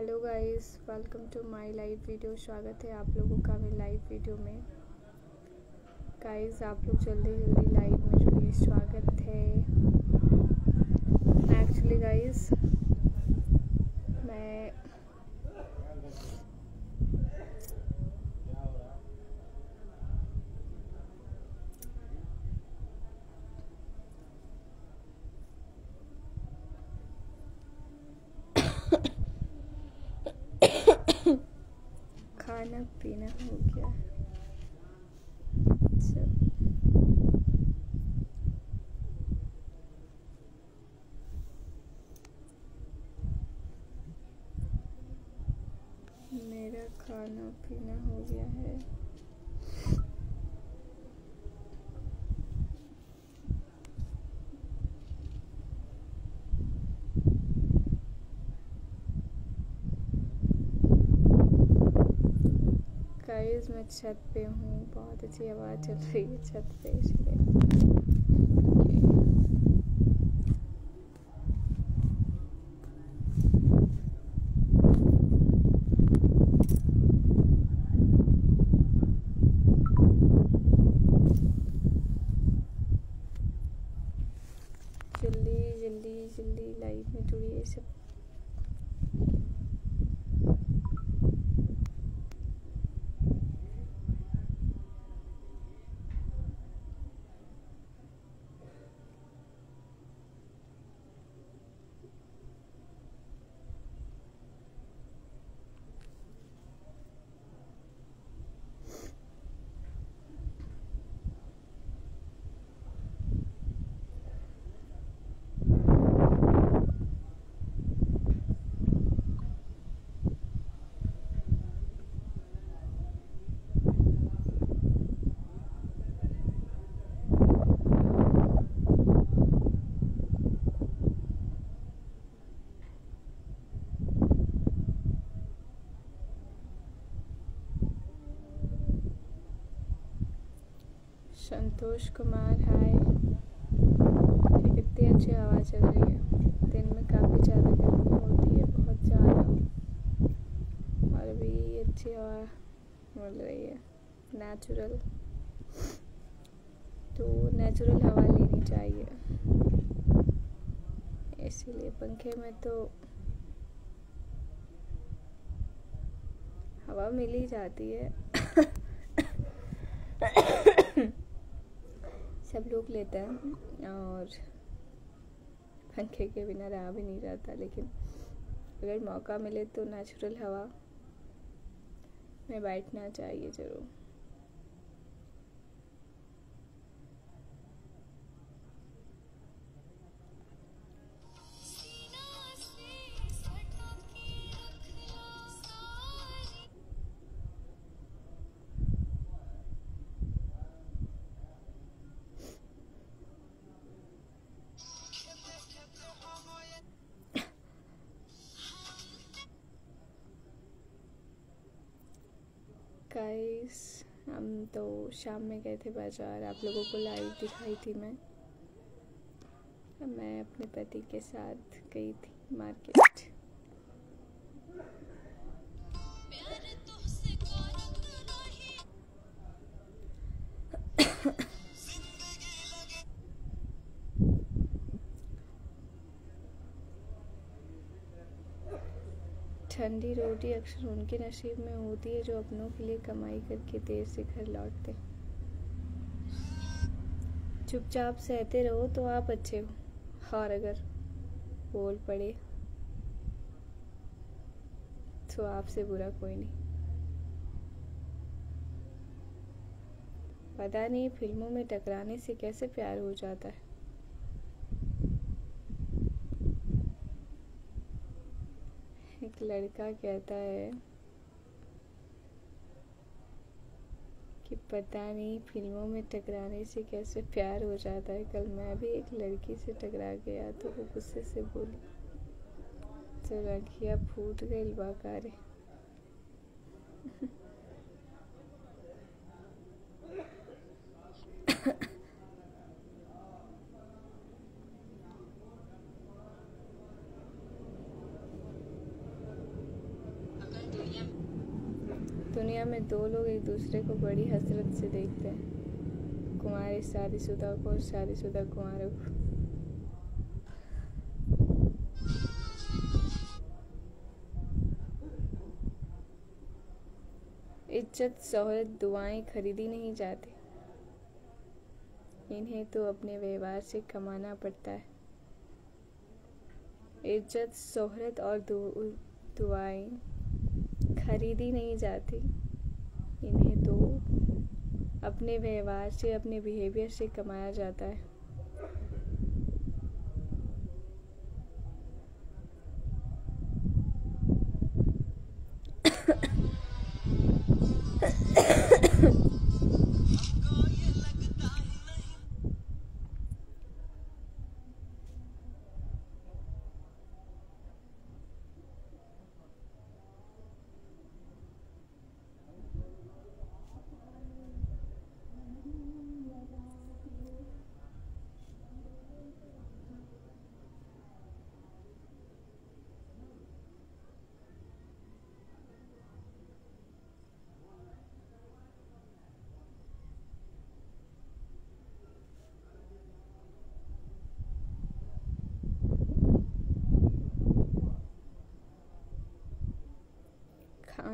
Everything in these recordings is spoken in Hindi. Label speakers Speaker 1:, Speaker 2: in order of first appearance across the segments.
Speaker 1: Hello guys, welcome to my live video. स्वागत है आप लोगों का मेरे लाइव वीडियो में। गाइस, आप लोग जल्दी जल्दी लाइव में जुड़िए। स्वागत है। एक्चुअली गाइस मैं खाना पीना हो गया। अच्छा। मेरा खाना पीना हो गया है। मैं छत पे हूँ बहुत अच्छी आवाज़ चल रही है छत पे इसलिए जल्दी जल्दी जल्दी लाइव में जुड़िए सब संतोष कुमार, हाय। कितनी अच्छी आवाज़ चल रही है। दिन में काफ़ी ज़्यादा गर्मी होती है, बहुत ज़्यादा। और अभी अच्छी हवा मिल रही है। नेचुरल तो नेचुरल हवा लेनी चाहिए। इसीलिए पंखे में तो हवा मिल ही जाती है। सब लोग लेते हैं, और पंखे के बिना रहा भी नहीं जाता, लेकिन अगर मौका मिले तो नेचुरल हवा में बैठना चाहिए ज़रूर। तो शाम में गए थे बाज़ार, आप लोगों को लाइव दिखाई थी मैं। मैं अपने पति के साथ गई थी मार्केट। ठंडी रोटी अक्सर उनके नसीब में होती है जो अपनों के लिए कमाई करके देर से घर लौटते। चुपचाप सहते रहो तो आप अच्छे हो। और अगर बोल पड़े तो आपसे बुरा कोई नहीं। पता नहीं फ़िल्मों में टकराने से कैसे प्यार हो जाता है। लड़का कहता है कि पता नहीं, फ़िल्मों में टकराने से कैसे प्यार हो जाता है। कल मैं भी एक लड़की से टकरा गया तो वो गुस्से से बोली तो रखिया फूट गए बाकारे दुनिया में दो लोग एक दूसरे को बड़ी हसरत से देखते हैं। कुमारी शादीशुदा को और शादीशुदा कुमारों को। इज़्ज़त, शोहरत, दुआएँ खरीदी नहीं जाती। इन्हें तो अपने व्यवहार से कमाना पड़ता है। इज़्ज़त, शोहरत और दुआएँ खरीदी नहीं जाती। अपने व्यवहार से अपने बिहेवियर से कमाया जाता है।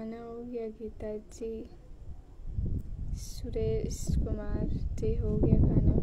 Speaker 1: खाना हो गया गीता जी सुरेश कुमार जी हो गया खाना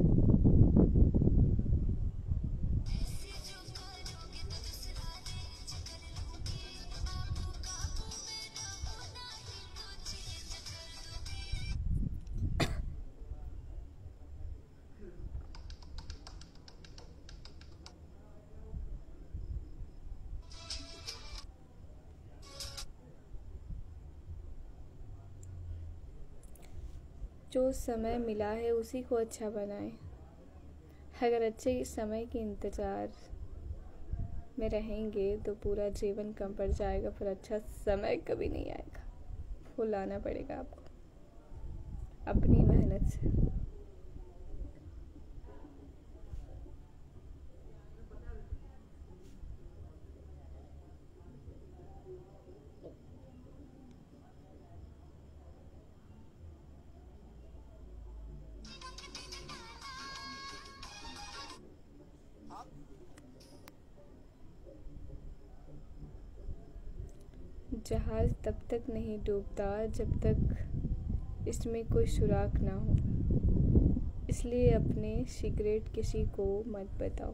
Speaker 1: जो समय मिला है, उसी को अच्छा बनाएँ। अगर अच्छे समय के इंतज़ार में रहेंगे तो पूरा जीवन कम पड़ जाएगा, फिर अच्छा समय कभी नहीं आएगा। वो लाना पड़ेगा आपको। अपनी मेहनत से। जहाज़ तब तक नहीं डूबता जब तक इसमें कोई सुराख ना हो। इसलिए अपने सीक्रेट किसी को मत बताओ।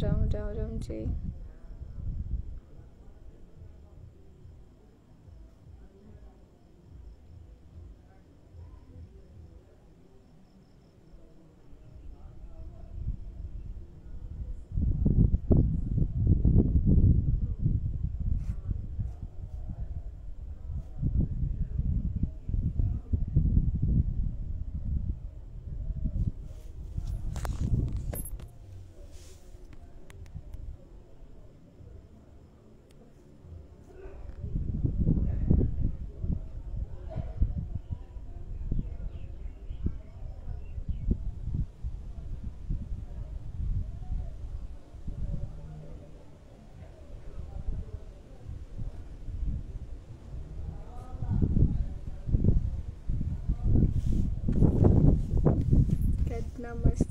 Speaker 1: ram ram ram ram jay আমার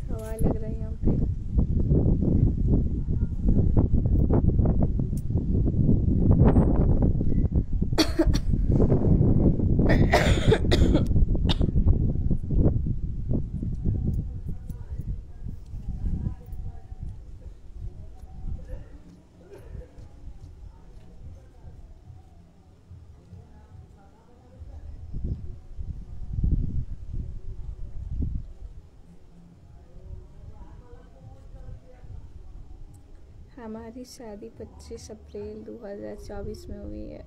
Speaker 1: हमारी शादी 25 अप्रैल 2024 में हुई है।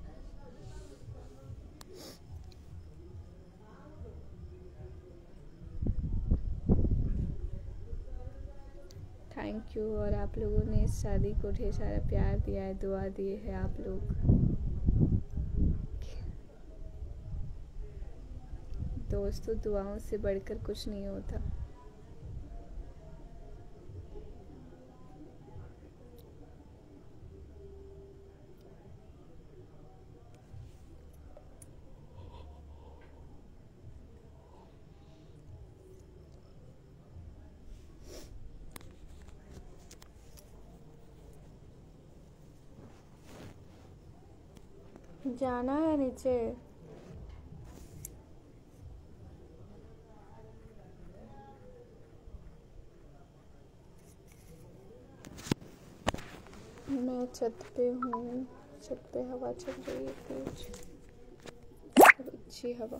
Speaker 1: थैंक यू और आप लोगों ने इस शादी को ढेर सारा प्यार दिया है, दुआ दिए है आप लोग। दोस्तों, दुआओं से बढ़कर कुछ नहीं होता। जाना है नीचे। मैं छत पे हूँ, छत पे हवा चल रही है, तेज। अच्छी हवा।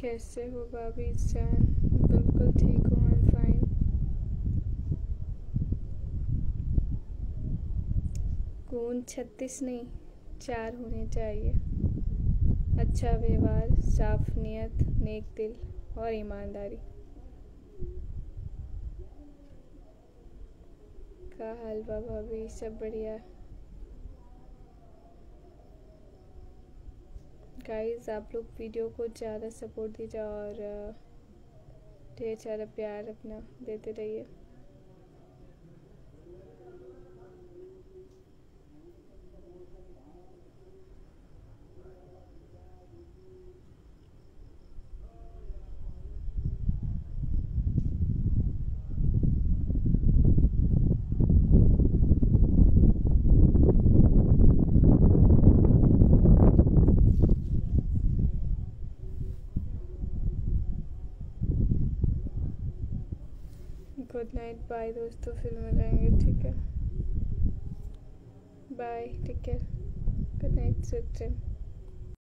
Speaker 1: कैसे हो बाबी जान? बिल्कुल ठीक हूँ आई एम फाइन कौन छत्तीस नहीं, चार होने चाहिए। अच्छा व्यवहार, साफ़ नियत, नेक दिल और ईमानदारी। का हाल बाबा? भी सब बढ़िया। गाइस आप लोग वीडियो को ज़्यादा सपोर्ट दीजिए और ढेर सारा प्यार अपना देते रहिए गुड नाइट बाय दोस्तों. फिर मिलेंगे ठीक है? Bye take care good night dream